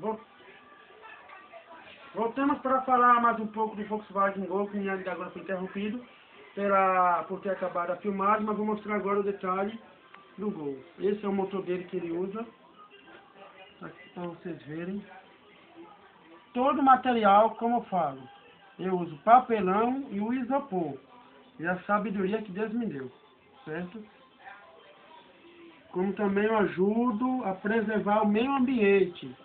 Vol- Voltamos para falar mais um pouco do Volkswagen Gol, que ainda agora foi interrompido pela, por ter acabado a filmagem, mas vou mostrar agora o detalhe do Gol. Esse é o motor dele que ele usa, para vocês verem. Todo o material, como eu falo, eu uso papelão e o isopor. E a sabedoria que Deus me deu, certo? Como também eu ajudo a preservar o meio ambiente,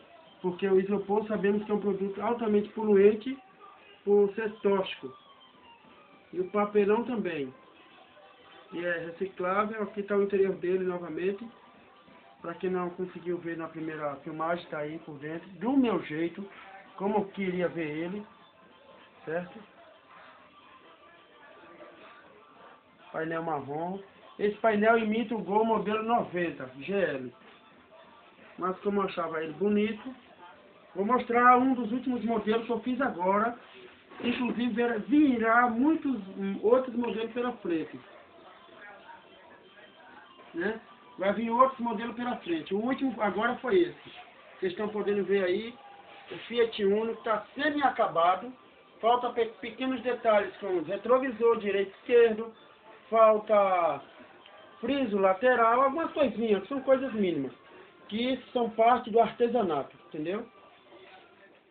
porque o isopor sabemos que é um produto altamente poluente por ser tóxico. E o papelão também. E é reciclável, aqui está o interior dele novamente. Para quem não conseguiu ver na primeira filmagem, está aí por dentro, do meu jeito, como eu queria ver ele, certo? Painel marrom. Esse painel imita o Gol modelo 90, GL. Mas como eu achava ele bonito, vou mostrar um dos últimos modelos que eu fiz agora. Inclusive vir- virá muitos hum, outros modelos pela frente. Né? Vai vir outros modelos pela frente. O último agora foi esse. Vocês estão podendo ver aí. O Fiat Uno está semi-acabado. Falta pe- pequenos detalhes como retrovisor direito e esquerdo. Falta friso lateral, algumas coisinhas, são coisas mínimas. Que são parte do artesanato, entendeu?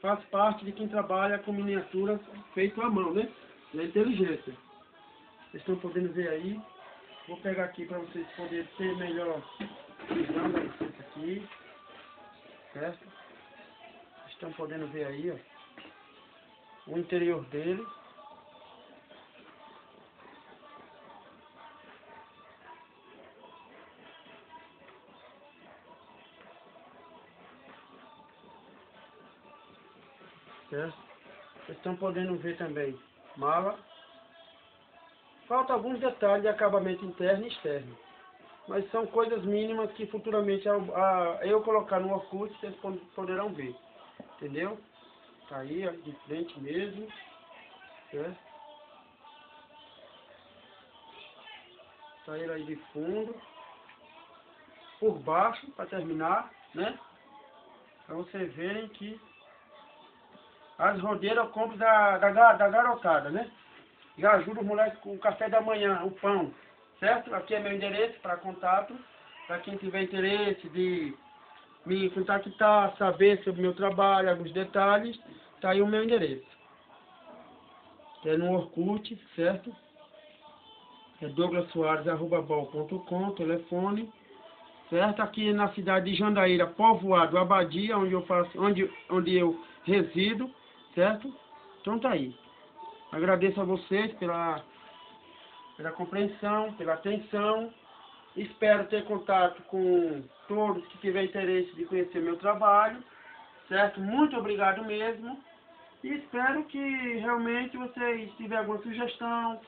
Faz parte de quem trabalha com miniaturas feito à mão, né? Na inteligência. Vocês estão podendo ver aí. Vou pegar aqui para vocês poderem ter melhor visão da aqui. Certo? Vocês estão podendo ver aí, ó. O interior dele. Certo? Vocês estão podendo ver também mala. Falta alguns detalhes de acabamento interno e externo. Mas são coisas mínimas que futuramente ao- a- eu colocar no Orkut vocês pod- poderão ver. Entendeu? Tá aí, de frente mesmo. Certo? Tá ele aí de fundo. Por baixo, para terminar, né? Para vocês verem que as rodeiras eu compro da, da, da garotada, né? Já ajudo os moleques com o café da manhã, o pão, certo? Aqui é meu endereço para contato, para quem tiver interesse de me contactar, saber sobre o meu trabalho, alguns detalhes, tá aí o meu endereço. É no Orkut, certo? É douglassoares.com, telefone, certo? Aqui na cidade de Jandaíra, povoado Abadia, onde eu faço, onde, onde eu resido, certo? Então tá aí. Agradeço a vocês pela, pela compreensão, pela atenção. Espero ter contato com todos que tiverem interesse de conhecer meu trabalho, certo? Muito obrigado mesmo. E espero que realmente vocês tiverem alguma sugestão,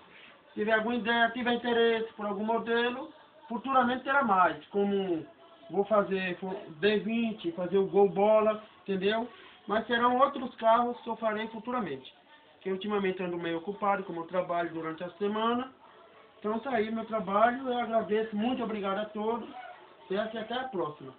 tiver alguma ideia, tiver interesse por algum modelo, futuramente terá mais, como vou fazer for- D20, fazer o Gol Bola, entendeu? Mas serão outros carros que eu farei futuramente. Que ultimamente ando meio ocupado, como eu trabalho durante a semana. Então tá aí meu trabalho, eu agradeço, muito obrigado a todos, certo? E até a próxima.